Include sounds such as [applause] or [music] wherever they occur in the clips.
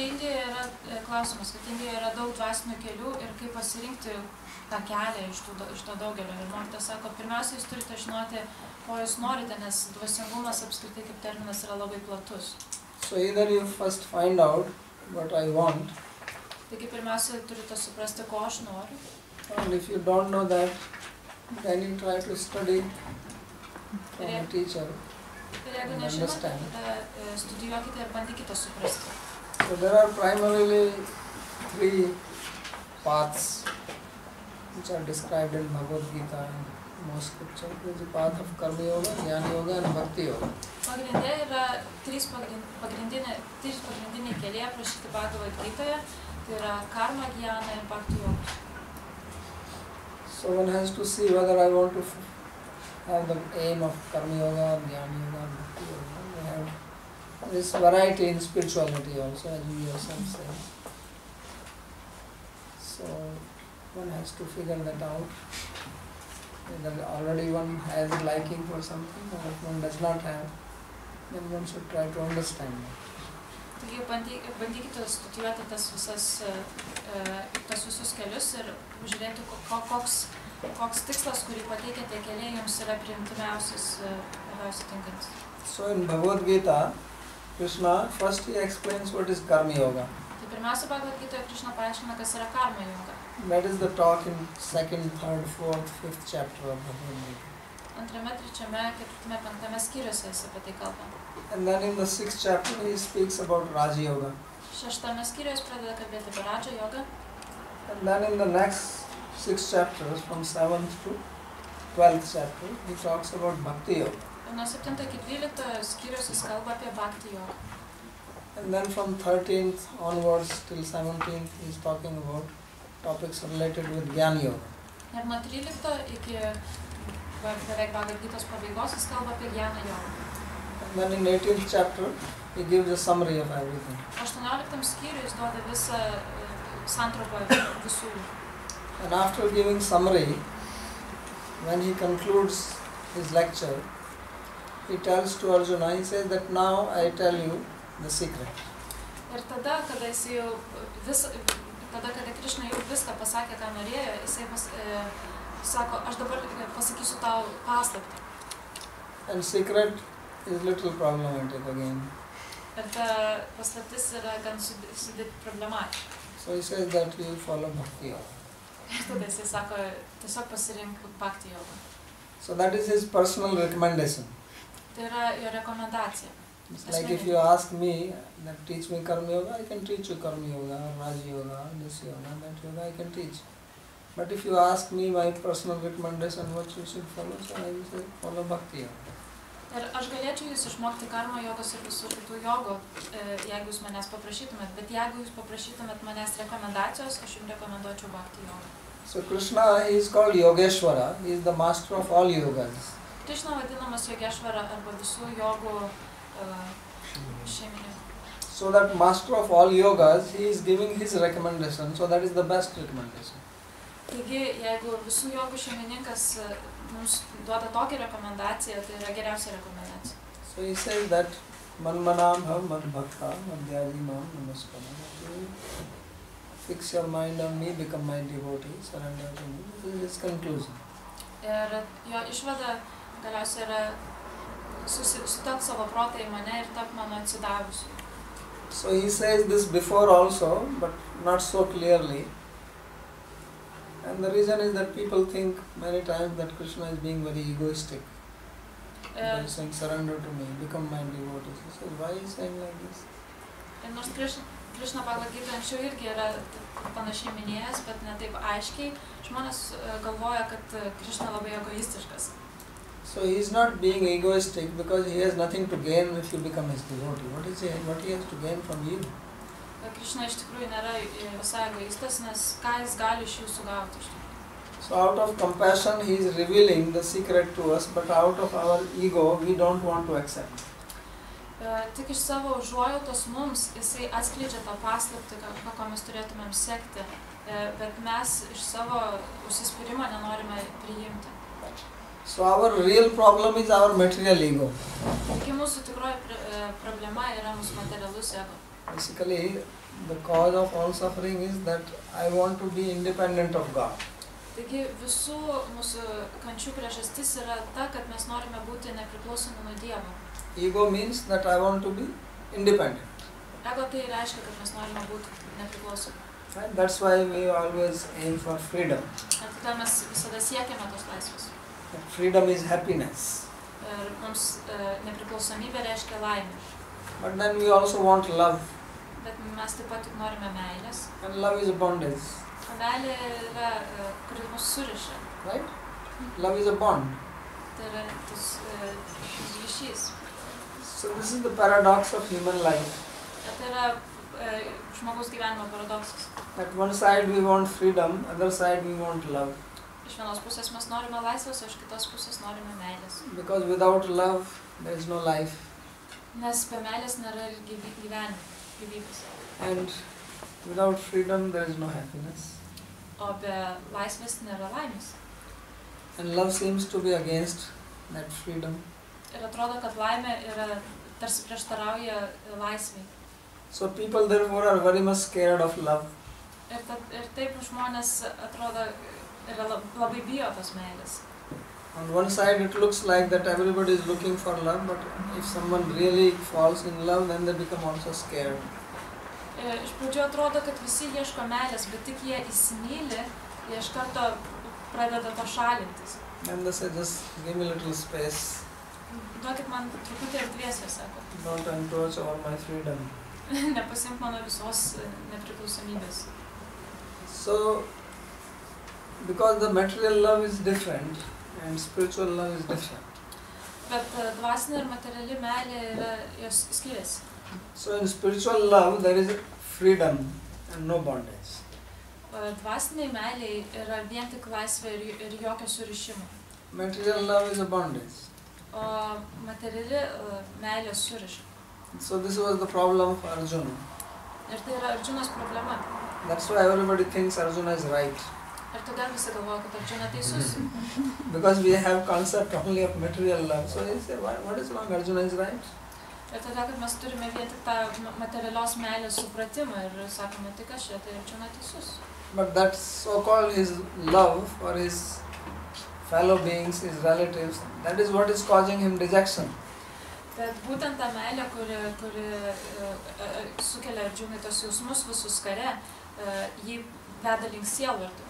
kai Indijoje yra e, klausimas, kad Indijoje yra daug dvasinių kelių ir kaip pasirinkti tą kelią iš, tų, iš to daugelio. Ir mokytas sako, pirmiausia, jūs turite žinoti, ko jūs norite, nes dvasingumas apskritai kaip terminas yra labai platus. So either you first find out what I want, Taigi pirmiausia, turite suprasti, ko aš noriu. and if you don't know that, then you try to study from a teacher. Ir jeigu nežinote, tada e, studijuokite ir bandykite suprasti. So there are primarily three paths which are described in Bhagavad Gita and most scripture. There is the path of Karma Yoga, Jnana Yoga and Bhakti Yoga. Pagrindė yra trys pagrin- pagrindinė, trys pagrindiniai keliai aprašyti Bhagavad Gitoje. Tai yra karma, gyana ir bhakti yoga. So one has to see whether I want to have the aim of Karma Yoga, Jnana and Bhakti Yoga. This variety in spirituality also, as you yourself say. So one has to figure that out. Whether already one has a liking for something or if one does not have, then one should try to understand it. Taigi bandy, bandykite studijuoti tas visas, tas visus kelius ir žiūrėti, ko- ko- koks, koks tikslas, kurį keliai, jums yra priimtimiausias, labiausiai tinkantis. So in Bhagavad Gita, Krishna first he explains what is Karma Yoga. Tai pirmiausia, Bhagavad Gitoje Krišna paaiškina, kas yra karma yoga. That is the talk in second, third, fourth, fifth chapter of Bhagavad Gita. Antrame, trečiame, ketvirtame, penktame skyriuose jis apie tai kalba. And then in the sixth chapter he speaks about Raja Yoga. Šeštame skyriuje jis pradeda kalbėti apie Radžą jogą. And then in the next six chapters, from seventh to twelfth chapter, he talks about Bhakti Yoga. Nuo 7 iki 12 skyrius jis kalba apie bhakti jogą. And then from thirteenth onwards till seventeenth, he is talking about topics related with Jnana Yoga. Ir nuo 13 iki be- beveik Bhagavad Gitos pabaigos jis kalba apie Janą jogą. And then in eighteenth chapter, he gives a summary of everything. 18 skyriui jis duoda visą e, santrupą visų. And after giving summary, when he concludes his lecture, he tells to Arjuna, he says that now I tell you the secret. Ir tada, kada jis jau vis, tada, kada Krišna jau viską pasakė, ką norėjo, jisai pas, e, sako, aš dabar pasakysiu tau paslaptį. And secret is little problematic again. Ir ta paslaptis yra gan sudė- sudėt problematiška. So he says that you follow bhakti yoga. Ir tada jisai sako, tiesiog pasirink bhakti jogą. So that is his personal recommendation. Tai yra jo rekomendacija. It's like if you ask me that teach me karma yoga, I can teach you karma yoga, Raj yoga, this yoga, that yoga, I can teach. But if you ask me my personal recommendation what you should follow, so I will say follow bhakti yoga. Ir aš galėčiau jūs išmokti karma jogos ir visų kitų jogų, e, jeigu jūs manęs paprašytumėt, bet jeigu jūs paprašytumėt manęs rekomendacijos, aš jums rekomenduočiau bhakti jogą. So Krishna is called Yogeshwara, he is the master of all yogas. Krishna vadinamas Jogeshvara arba visų jogų uh, šeimininkų. So that master of all yogas, he is giving his recommendation, so that is the best recommendation. Taigi, jeigu visų jogų šeimininkas e, mums duoda tokią rekomendaciją, tai yra geriausia rekomendacija. So he says that manmanam bhav mad bhakta madhyadi mam namaskara. You Fix your mind on me, become my devotee, surrender to me. This is his conclusion. Ir jo išvada galiausiai yra susi- sutelk savo protą į mane ir tap mano atsidavusiu. So he says this before also, but not so clearly. And the reason is that people think many times that Krishna is being very egoistic. By Ir, saying surrender to me, become my devotee. He says, why is he saying like this? ir nors Krišna, Krišna Bhagavad Gita anksčiau irgi yra panašiai minėjęs, bet ne taip aiškiai, žmonės e, galvoja, kad e, Krišna labai egoistiškas. So he is not being egoistic because he has nothing to gain if you become his devotee. What is he, what he has to gain from you? E, Krišna iš tikrųjų nėra e, visai egoistas, nes ką jis gali iš jūsų gauti iš tikrųjų. So out of compassion he is revealing the secret to us, but out of our ego we don't want to accept. E, Tik iš savo užuojautos mums jisai atskleidžia tą paslaptį, ką- ko mes turėtumėm sekti, E, bet mes iš savo užsispyrimo nenorime priimti. So our real problem is our material ego. Taigi mūsų tikroji e, problema yra mūsų materialus ego. Basically, the cause of all suffering is that I want to be independent of God. Taigi visų mūsų kančių priežastis yra ta, kad mes norime būti nepriklausomi nuo Dievo. Ego means that I want to be independent. Ego tai reiškia, kad mes norime būti nepriklausomi. Right? That's why we always aim for freedom. Ir tada mes visada siekiame tos laisvės. That freedom is happiness. Uh, uh, Reiškia laimę. But then we also want love, Bet mes taip pat norime meilės. and love is a bondage. O meilė yra, kuri mus suriša. Right? Mhm. Love is a bond. Tai yra tas ryšys. So this is the paradox of human life. Tai yra žmogaus gyvenimo paradoksas. At one side we want freedom, other side we want love. Iš vienos pusės mes norime laisvės, o iš kitos pusės norime meilės. Because without love there is no life. Nes be meilės nėra ir gyvenimo, gyvybės. And without freedom there is no happiness. O be laisvės nėra laimės. And love seems to be against that freedom. Ir atrodo, kad laimė yra tarsi prieštarauja laisvai. So people therefore are very much scared of love. Ir taip žmonės atrodo yra lab, labai bijo tos meilės. On one side it looks like that everybody is looking for love, but if someone really falls in love then they become also scared. Ir iš pradžių atrodo, kad visi ieško meilės, bet tik jie įsimylė, jie iš karto pradeda to šalintis. And they say just give me a little space, Duokit man truputį erdvės, jie sako. [laughs] don't encroach over my freedom. Nepasimk mano visos e, nepriklausomybės. So because the material love is different and spiritual love is different. Bet e, dvasinė ir materiali meilė jos skiriasi. So in spiritual love there is freedom and no bondage. E, Dvasiniai meiliai yra vien tik laisvė ir, ir jokio surišimo. Material love is a bondage. O materiali e, meilė suriša. So this was the problem of Arjuna. Ir tai yra Arjunos problema. That's why everybody thinks Arjuna is right. Ir todėl visi galvoja, kad Arjuna teisus. [laughs] Because we have concept only of material love. So they say, what, what is wrong? Arjuna is right. Ir todėl, kad mes turime vien tik tą ma- materialios meilės supratimą ir sakome, tai kas čia, tai Arjuna teisus. But that so-called his love for his fellow beings, his relatives, that is what is causing him dejection. Bet būtent ta meilė, kuri, kuri e, sukelia Arjunai tos jausmus visus kare, e, jį veda link sielvartų.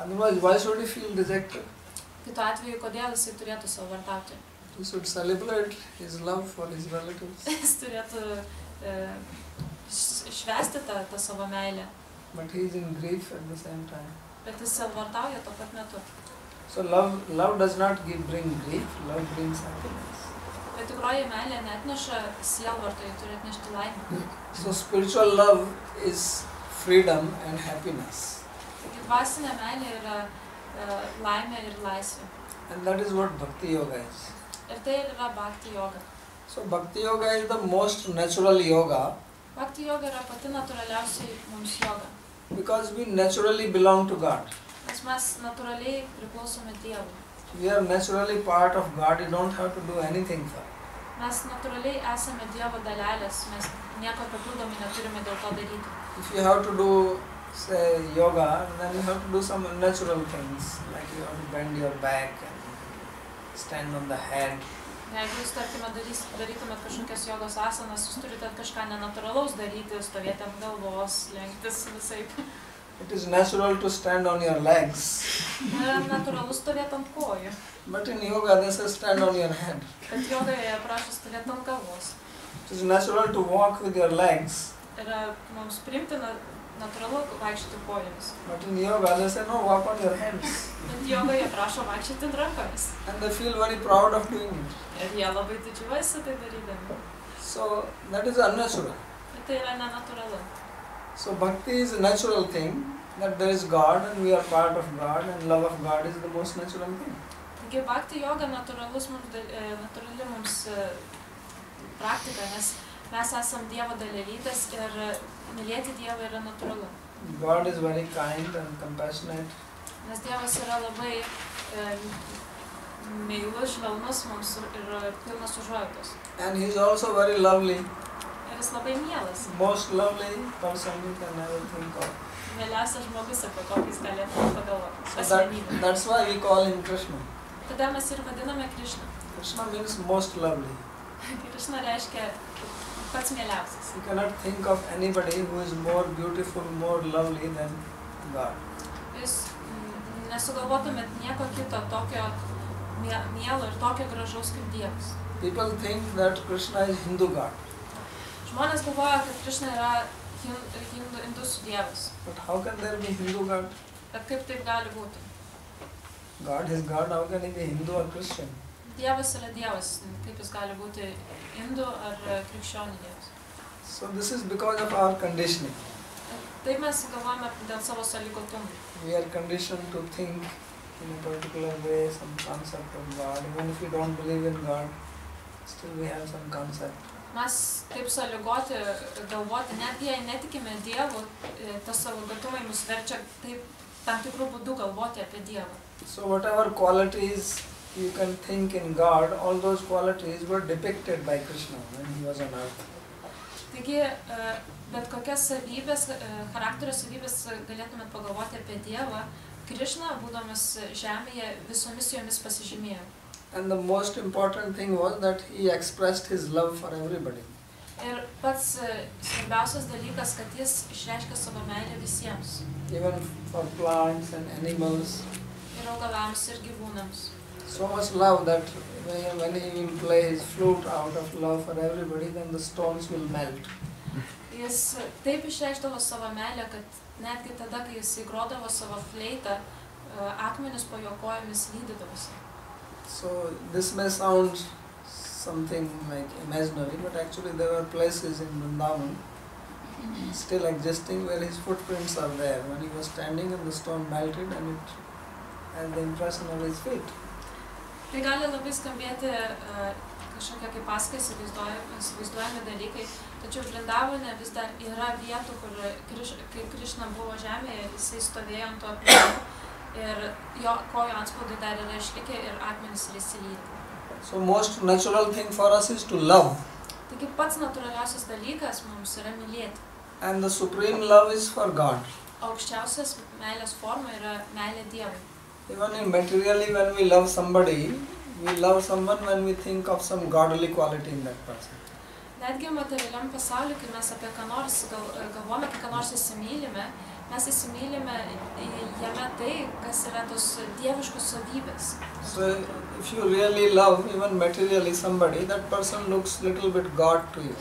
Otherwise, why should he feel dejected? Kitu atveju, kodėl jisai turėtų sielvartauti? He should celebrate his love for his relatives. Jis turėtų švęsti tą, tą savo meilę, But he is in grief at the same time. bet jis sielvartauja tuo pat metu. So love, love does not give, bring grief, love brings happiness. Bet tikroji meilė netneša sielvarto, ji turi atnešti laimę. So spiritual love is freedom and happiness. Dvasinė meilė yra e, eh, laimė ir laisvė. And that is what Bhakti Yoga is. Ir tai yra bhakti yoga. So Bhakti Yoga is the most natural yoga Bhakti yoga yra pati natūraliausiai mums yoga. because we naturally belong to God. Nes mes natūraliai priklausome Dievui. We are naturally part of God, you don't have to do anything for it. Mes natūraliai esame Dievo dalelės, mes nieko papildomai neturime dėl to daryti. If you have to do, say, yoga, then you have to do some unnatural things, like you have to bend your back and stand on the head. Jeigu jūs, tarkime, darys, darytumėt kažkokias jogos asanas, jūs turite kažką nenatūralaus daryti, stovėti ant galvos, lenktis visai. It is natural to stand on your legs, natūralu stovėti ant kojų. but in yoga they say stand on your head. Bet jogoje prašo stovėti ant galvos. It is natural to walk with your legs, Yra mums primtina natūralu vaikščioti kojomis. but in yoga they say no, walk on your hands. Bet jogoje prašo vaikščioti rankomis. And they feel very proud of doing it. Ir jie labai didžiuojasi tai darydami. So that is unnatural. Tai yra nenatūralu. So bhakti is a natural thing, that there is God and we are part of God and love of God is the most natural thing. Taigi bhakti yoga natūralus mums, e, natūrali mums e, praktika, nes mes esam Dievo dalelytės ir mylėti Dievą yra natūralu. God is very kind and compassionate Nes Dievas yra labai e, meilus, švelnus mums ir pilnas užuojautos. and He is also very lovely. Ir jis labai mielas. Most lovely person you can ever think of. Mieliausias žmogus, apie kokį jis galėtų pagalvoti. So that, that's why we call him Krishna. Tada mes ir vadiname Krišną. Krishna means most lovely. Krišna reiškia pats mieliausias. You cannot think of anybody who is more beautiful, more lovely than God. Jūs mm, nesugalvotumėt nieko kito tokio mie- mielo ir tokio gražaus kaip Dievas. People think that Krishna is Hindu God. Žmonės galvoja, kad Krišna yra hin- hindu, indusų Dievas. But how can there be Hindu God? Bet kaip taip gali būti? God is God, how can he be Hindu or Christian? Dievas yra Dievas. Kaip jis gali būti indų ar krikščionių Dievas? So this is because of our conditioning. Taip mes galvojame dėl savo sąlygotumų. We are conditioned to think in a particular way, some concept of God. Even if we don't believe in God, still we have some concept. Mes taip sąlygoti galvoti, netgi jei netikime Dievu, e, tas sąlygotumai mus verčia taip tam tikrų būdų galvoti apie Dievą. So whatever qualities you can think in God, all those qualities were depicted by Krishna when he was on earth. Taigi, bet kokias savybės, charakterio savybės galėtumėt pagalvoti apie Dievą, Krišna, būdamas žemėje, visomis jomis pasižymėjo. And the most important thing was that he expressed his love for everybody. Ir pats svarbiausias dalykas, kad jis išreiškia savo meilę visiems. even for plants and animals. Ir augalams, ir gyvūnams. So much love that when he will play his flute out of love for everybody, then the stones will melt. Jis taip išreikšdavo savo meilę, kad netgi tada, kai jis įgrodavo savo fleitą, akmenis po jo kojomis lydydavosi. So this may sound something like imaginary, but actually there were places in Vrindavan still existing where his footprints are there. When he was standing and the stone melted and it had the impression of his feet. Tai gali labai skambėti e, kažkokie kaip paskai įsivaizduojami, dalykai, tačiau Vrindavone vis dar yra vietų, kur kriš, kai Krišna buvo žemėje, jisai stovėjo ant to akmens ir jo kojo anspaudai dar yra išlikę ir akmenys yra įsilydę. So most natural thing for us is to love. Taigi pats natūraliausias dalykas mums yra mylėti. And the supreme love is for God. Aukščiausias meilės forma yra meilė Dievui. Even in materially, when we love somebody, we love someone when we think of some godly quality in that person. Netgi materialiam pasauliu, kai mes apie ką nors gal, galvome, kai ką nors įsimylime, mes įsimylime jame tai, kas yra tos dieviškos savybės. So, if you really love even materially somebody, that person looks little bit God to you,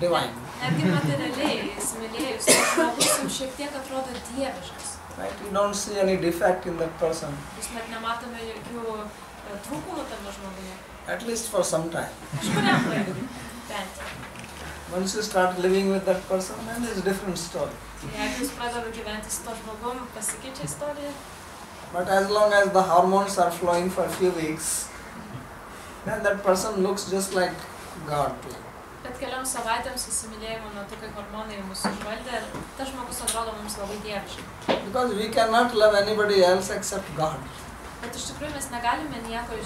divine. Netgi materialiai įsimylėjus, žmogus jau šiek tiek atrodo dieviškas. Right? You don't see any defect in that person, Jūs net nematome jokių e, trūkumų tame žmoguje. at least for some time. Kažkuriam laikui bent. Once you start living with that person, then it's a different story. Jeigu jūs pradedate gyventi su to žmogum, pasikeičia istorija. But as long as the hormones are flowing for a few weeks, then that person looks just like God. Bet kelioms savaitėms įsimylėjimo metu, kai hormonai mūsų užvaldė, tas žmogus atrodo mums labai dieviškai. Because we cannot love anybody else except God. Bet iš tikrųjų mes negalime nieko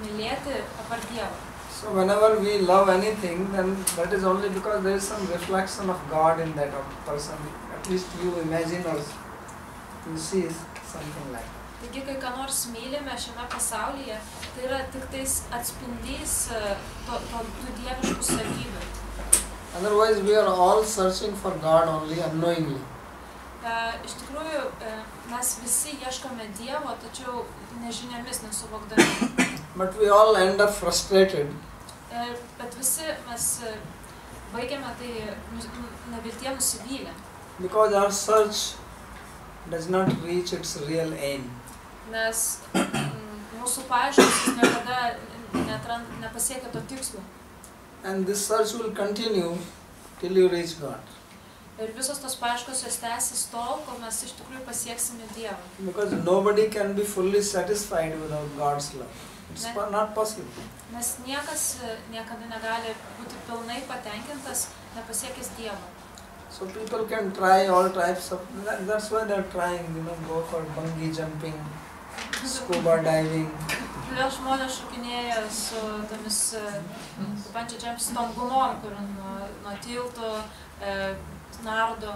mylėti apart Dievo. So whenever we love anything, then that is only because there is some reflection of God in that person. At least you imagine or you see something like. Taigi, kai ką nors mylime šiame pasaulyje, tai yra tik tais atspindys e, to, to, tų dieviškų savybių. Otherwise, we are all searching for God only unknowingly. E, iš tikrųjų, e, mes visi ieškome Dievo, tačiau nežiniomis nesuvokdami. But we all end up frustrated E, bet visi mes e, baigiame tai neviltie nusivylę, because our search does not reach its real aim. Nes mm, mūsų paieškos vis niekada nepasiekia to tikslo. And this search will continue till you reach God. Ir visos tos paieškos jos tęsis tol, kol mes iš tikrųjų pasieksime Dievą. Because nobody can be fully satisfied without God's love. It's Ne- not possible. Nes niekas e, niekada negali būti pilnai patenkintas, nepasiekęs Dievo. So people can try all types of. That, that's why they're trying, you know, go for bungee jumping, scuba diving, Todėl žmonės šokinėja su tomis pančia čia su tom gumom, kur nuo, nuo tiltų, e, nardo.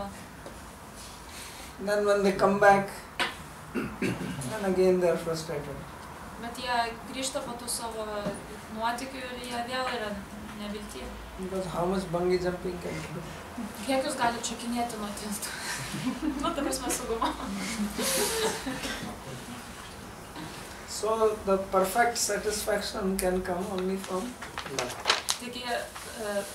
Then when they come back, then again they are frustrated. Bet jie grįžta po tų savo nuotikių ir jie vėl yra nevilti. Because how much bungee jumping can you do? Kiek jūs galite čekinėti nuo tiltų? [laughs] nu, ta prasme, su gumom. [laughs] So the perfect satisfaction can come only from love. Taigi e,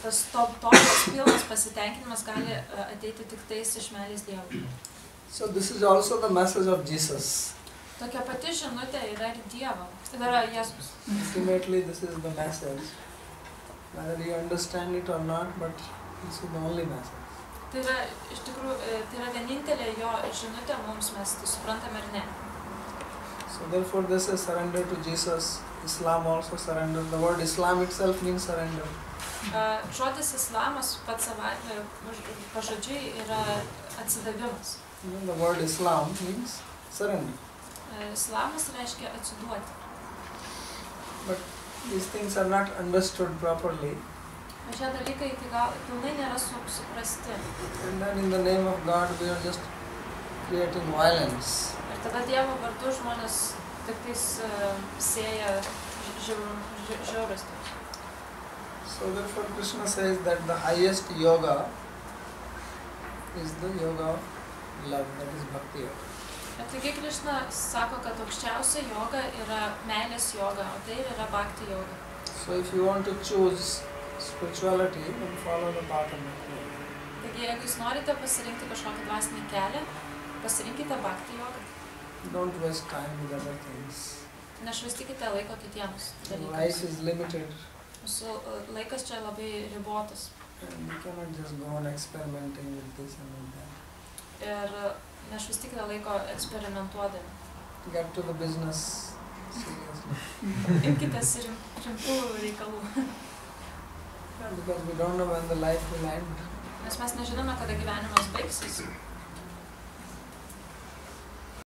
tas to, tokios pilnas pasitenkinimas gali e, ateiti tik tais iš meilės Dievui. So this is also the message of Jesus. Tokia pati žinutė yra ir Dievo. Tai yra Jėzus. Ultimately this is the message. Whether you understand it or not, but this is the only message. Tai yra iš tikrųjų, e, tai yra vienintelė jo žinutė mums, mes tai suprantame ar ne. So therefore this is surrender to Jesus. Islam also surrender. The word Islam itself means surrender. E, Žodis islamas pats savaime pažodžiui yra atsidavimas. The word Islam means surrender. E, Islamas reiškia atsiduoti. These things are not understood properly. Šie dalykai iki gal pilnai nėra su, suprasti. And then in the name of God we are just creating violence. Tada Dievo vardu žmonės tik tais uh, sėja žiaurastį. So therefore Krishna says that the highest yoga is the yoga of love, that is bhakti yoga. Ir taigi Krišna sako, kad aukščiausia joga yra meilės joga, o tai yra bhakti joga. So if you want to choose spirituality, then follow the path of bhakti yoga. Taigi jeigu jūs norite pasirinkti kažkokį dvasinį kelią, pasirinkite bhakti jogą. Don't waste time with other things. Nešvaistykite laiko kitiems Life dalykams. is limited Mūsų uh, laikas čia labai ribotas. and you cannot just go on experimenting with this and with that. Ir uh, nešvaistykite laiko eksperimentuodami. Get to the business seriously. Imkitės rim, rimtų reikalų. Because we don't know when the life will end. Nes mes nežinome, kada gyvenimas baigsis.